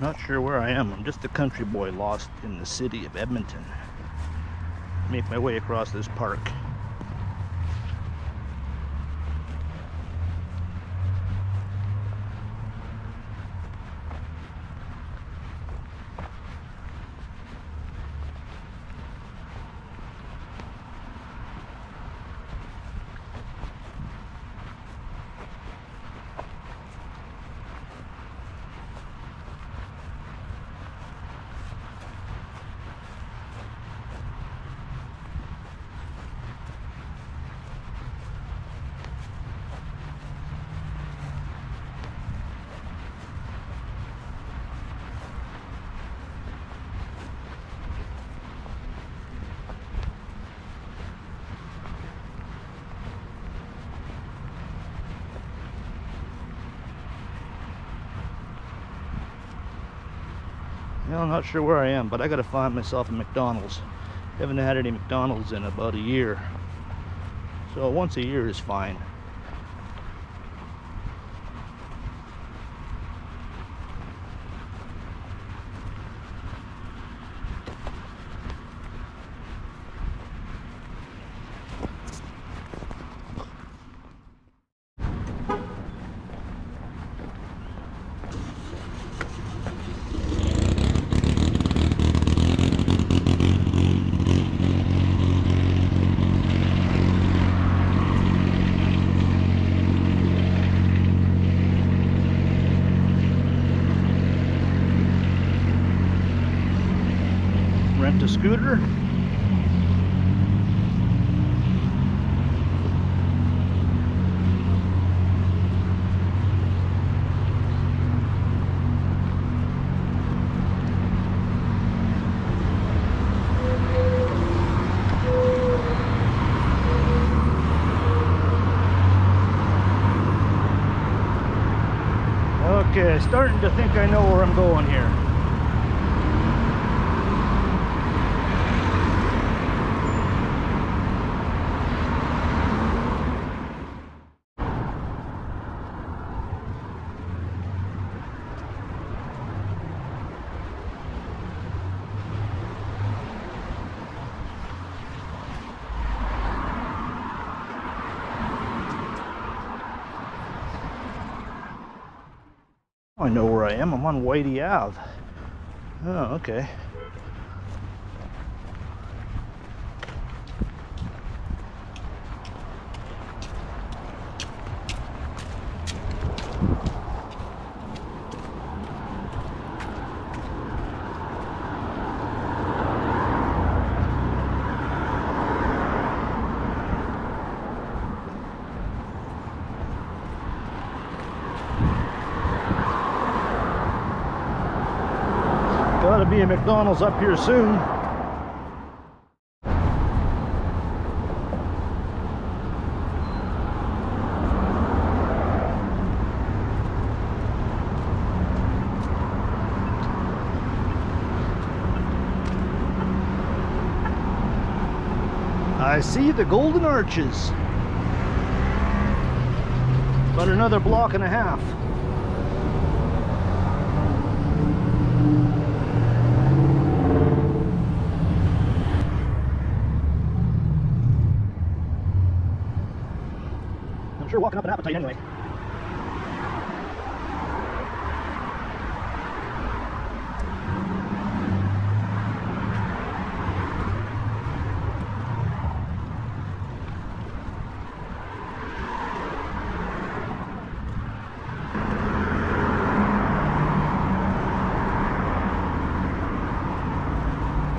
Not sure where I am. I'm just a country boy lost in the city of Edmonton. Make my way across this park. I'm not sure where I am, but I gotta find myself a McDonald's. Haven't had any McDonald's in about a year. So once a year is fine. Rent a scooter. Okay, starting to think I know where I'm going here. I know where I am. I'm on Whyte Ave. Oh, okay. Gotta be a McDonald's up here soon. I see the golden arches. About another block and a half. I'm sure walking up an appetite anyway.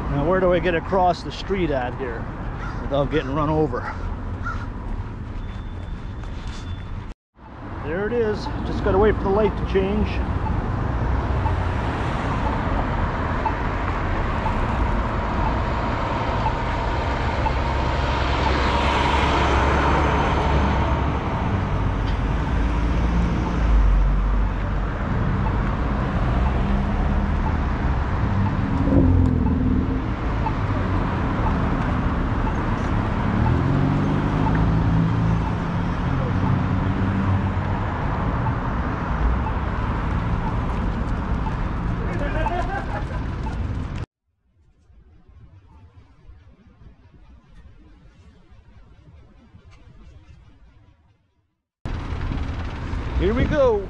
Now where do I get across the street at here without getting run over? There it is. Just gotta wait for the light to change. Here we go.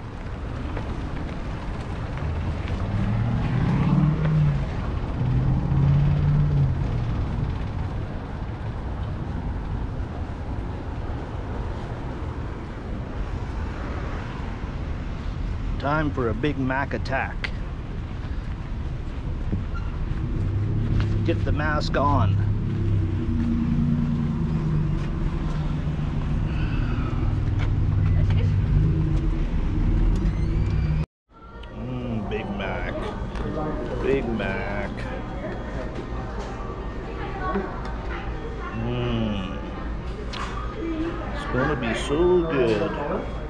Time for a Big Mac attack. Get the mask on. Big Mac. Mmm. It's gonna be so good.